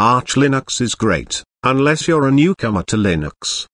Arch Linux is great, unless you're a newcomer to Linux.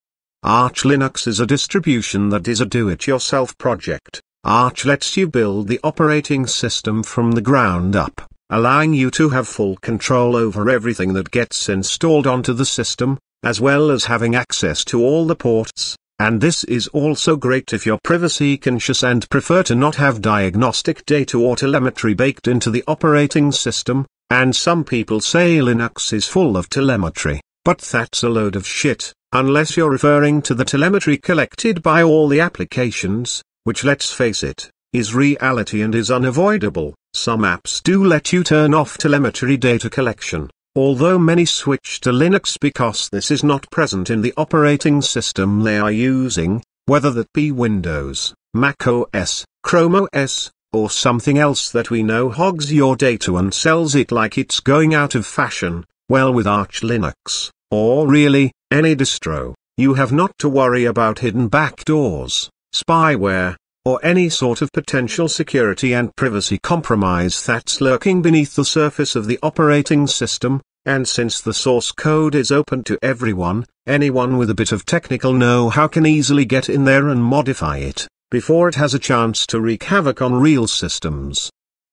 Arch Linux is a distribution that is a do-it-yourself project. Arch lets you build the operating system from the ground up, allowing you to have full control over everything that gets installed onto the system, as well as having access to all the ports, and this is also great if you're privacy conscious and prefer to not have diagnostic data or telemetry baked into the operating system, and some people say Linux is full of telemetry, but that's a load of shit, unless you're referring to the telemetry collected by all the applications, which let's face it, is reality and is unavoidable. Some apps do let you turn off telemetry data collection, although many switch to Linux because this is not present in the operating system they are using, whether that be Windows, Mac OS, Chrome OS, or something else that we know. Hogs your data and sells it like it's going out of fashion, well with Arch Linux, or really, any distro, you have not to worry about hidden backdoors spyware, or any sort of potential security and privacy compromise that's lurking beneath the surface of the operating system, and since the source code is open to everyone, anyone with a bit of technical know-how can easily get in there and modify it, before it has a chance to wreak havoc on real systems.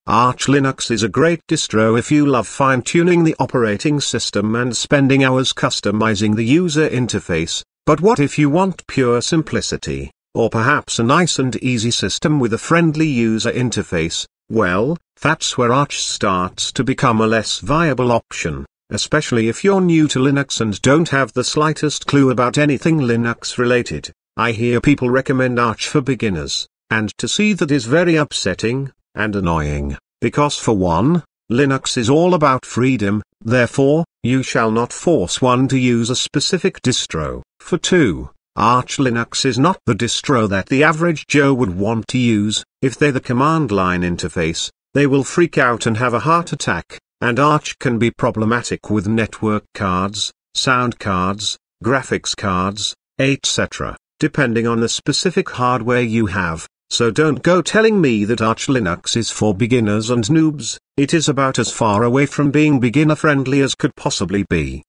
Arch Linux is a great distro if you love fine-tuning the operating system and spending hours customizing the user interface, but what if you want pure simplicity? or perhaps a nice and easy system with a friendly user interface, well, that's where Arch starts to become a less viable option, especially if you're new to Linux and don't have the slightest clue about anything Linux related. I hear people recommend Arch for beginners, and to see that is very upsetting, and annoying, because for one, Linux is all about freedom, therefore, you shall not force one to use a specific distro. For two, Arch Linux is not the distro that the average Joe would want to use, if they're the command line interface, they will freak out and have a heart attack, and Arch can be problematic with network cards, sound cards, graphics cards, etc., depending on the specific hardware you have, so don't go telling me that Arch Linux is for beginners and noobs, it is about as far away from being beginner friendly as could possibly be.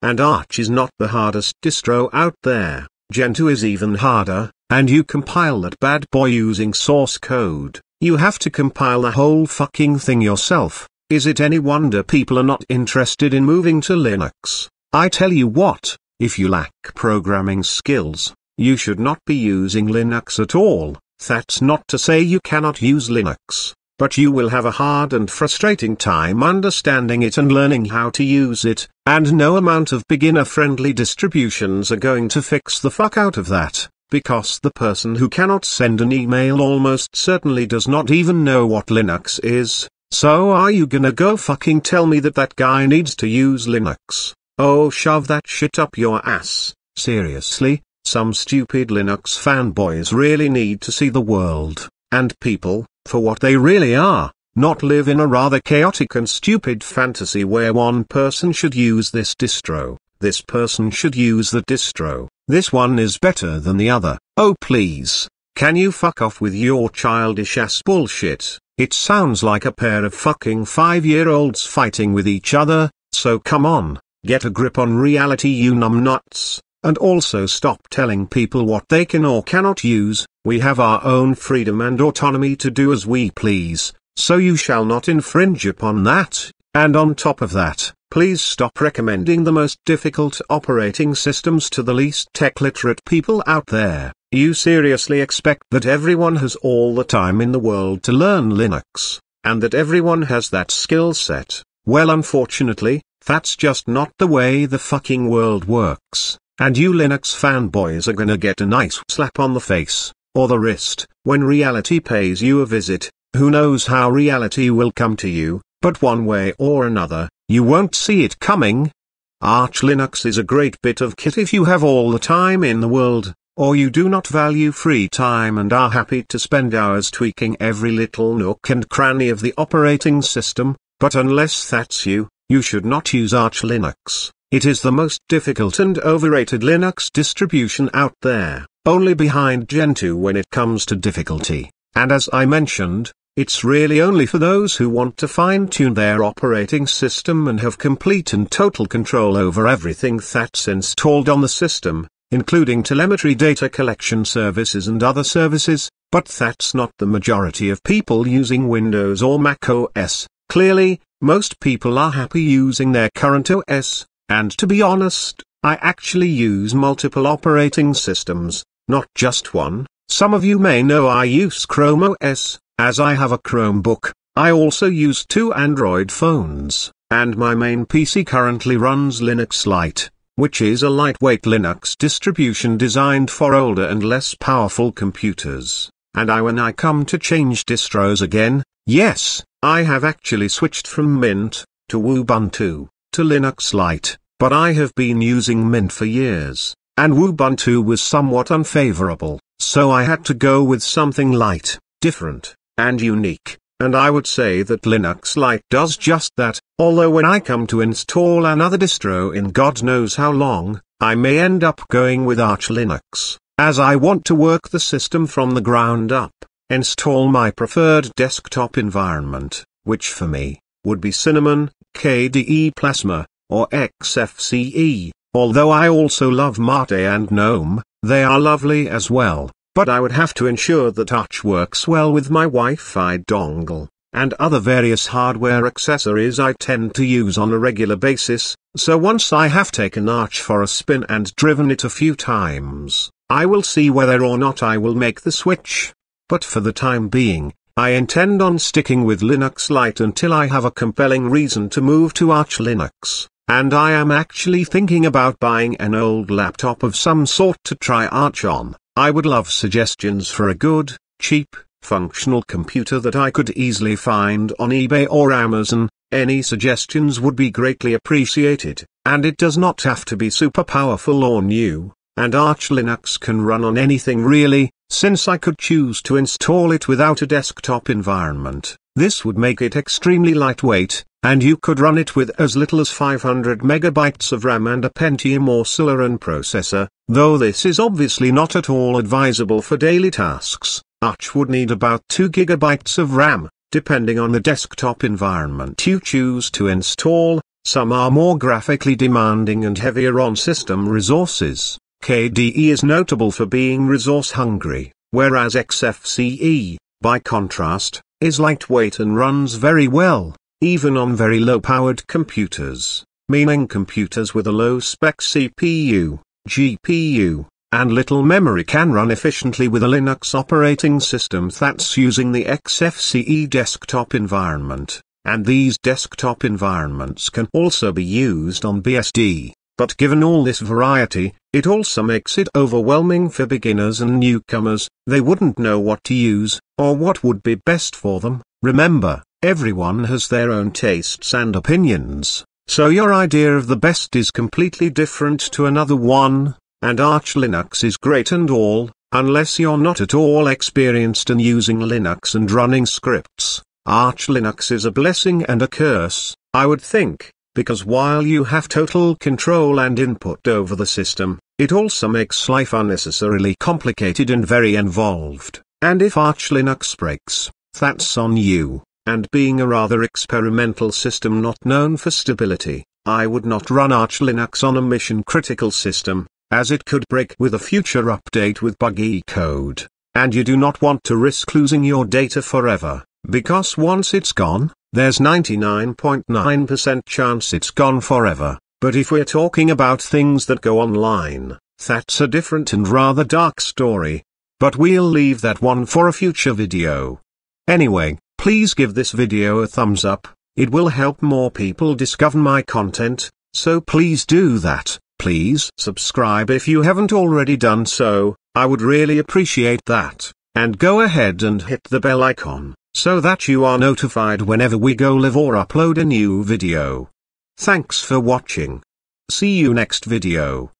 And Arch is not the hardest distro out there. Gentoo is even harder, and you compile that bad boy using source code. You have to compile the whole fucking thing yourself. Is it any wonder people are not interested in moving to Linux? I tell you what, if you lack programming skills, you should not be using Linux at all. That's not to say you cannot use Linux, but you will have a hard and frustrating time understanding it and learning how to use it, and no amount of beginner-friendly distributions are going to fix the fuck out of that, because the person who cannot send an email almost certainly does not even know what Linux is, so are you gonna go fucking tell me that that guy needs to use Linux? Oh shove that shit up your ass, seriously, some stupid Linux fanboys really need to see the world, and people, for what they really are, not live in a rather chaotic and stupid fantasy where one person should use this distro, this person should use the distro, this one is better than the other. Oh please, can you fuck off with your childish ass bullshit? It sounds like a pair of fucking five-year-olds fighting with each other, so come on, get a grip on reality you numbnuts. And also stop telling people what they can or cannot use, we have our own freedom and autonomy to do as we please, so you shall not infringe upon that, and on top of that, please stop recommending the most difficult operating systems to the least tech-literate people out there. You seriously expect that everyone has all the time in the world to learn Linux, and that everyone has that skill set? Well unfortunately, that's just not the way the fucking world works. And you Linux fanboys are gonna get a nice slap on the face, or the wrist, when reality pays you a visit, who knows how reality will come to you, but one way or another, you won't see it coming. Arch Linux is a great bit of kit if you have all the time in the world, or you do not value free time and are happy to spend hours tweaking every little nook and cranny of the operating system, but unless that's you, you should not use Arch Linux. It is the most difficult and overrated Linux distribution out there, only behind Gentoo when it comes to difficulty, and as I mentioned, It's really only for those who want to fine-tune their operating system and have complete and total control over everything that's installed on the system, including telemetry data collection services and other services, but that's not the majority of people using Windows or Mac OS. Clearly, most people are happy using their current OS, and to be honest, I actually use multiple operating systems, not just one. Some of you may know I use Chrome OS, as I have a Chromebook, I also use two Android phones, and my main PC currently runs Linux Lite, which is a lightweight Linux distribution designed for older and less powerful computers. And I when I come to change distros again, yes, I have actually switched from Mint, to Ubuntu, to Linux Lite, but I have been using Mint for years, and Ubuntu was somewhat unfavorable, so I had to go with something light, different, and unique, and I would say that Linux Lite does just that, although when I come to install another distro in God knows how long, I may end up going with Arch Linux, as I want to work the system from the ground up, install my preferred desktop environment, which for me, would be Cinnamon, KDE Plasma, or XFCE, although I also love Mate and GNOME, they are lovely as well. But I would have to ensure that Arch works well with my Wi-Fi dongle, and other various hardware accessories I tend to use on a regular basis, so once I have taken Arch for a spin and driven it a few times, I will see whether or not I will make the switch. But for the time being, I intend on sticking with Linux Lite until I have a compelling reason to move to Arch Linux, and I am actually thinking about buying an old laptop of some sort to try Arch on. I would love suggestions for a good, cheap, functional computer that I could easily find on eBay or Amazon, any suggestions would be greatly appreciated, and it does not have to be super powerful or new, and Arch Linux can run on anything really, since I could choose to install it without a desktop environment. This would make it extremely lightweight, and you could run it with as little as 500 megabytes of RAM and a Pentium or Celeron processor, though this is obviously not at all advisable for daily tasks. Arch would need about 2 gigabytes of RAM, depending on the desktop environment you choose to install, some are more graphically demanding and heavier on system resources. KDE is notable for being resource hungry, whereas XFCE, by contrast, is lightweight and runs very well, even on very low-powered computers, meaning computers with a low-spec CPU, GPU, and little memory can run efficiently with a Linux operating system that's using the XFCE desktop environment, and these desktop environments can also be used on BSD. But given all this variety, it also makes it overwhelming for beginners and newcomers, they wouldn't know what to use, or what would be best for them. Remember, everyone has their own tastes and opinions, so your idea of the best is completely different to another one, and Arch Linux is great and all, unless you're not at all experienced in using Linux and running scripts. Arch Linux is a blessing and a curse, I would think because while you have total control and input over the system, it also makes life unnecessarily complicated and very involved, and if Arch Linux breaks, that's on you, and being a rather experimental system not known for stability, I would not run Arch Linux on a mission-critical system, as it could break with a future update with buggy code, and you do not want to risk losing your data forever, because once it's gone, there's 99.9% chance it's gone forever, but if we're talking about things that go online, that's a different and rather dark story. But we'll leave that one for a future video. Anyway, please give this video a thumbs up, it will help more people discover my content, so please do that. Please subscribe if you haven't already done so, I would really appreciate that, and go ahead and hit the bell icon so that you are notified whenever we go live or upload a new video. Thanks for watching. See you next video.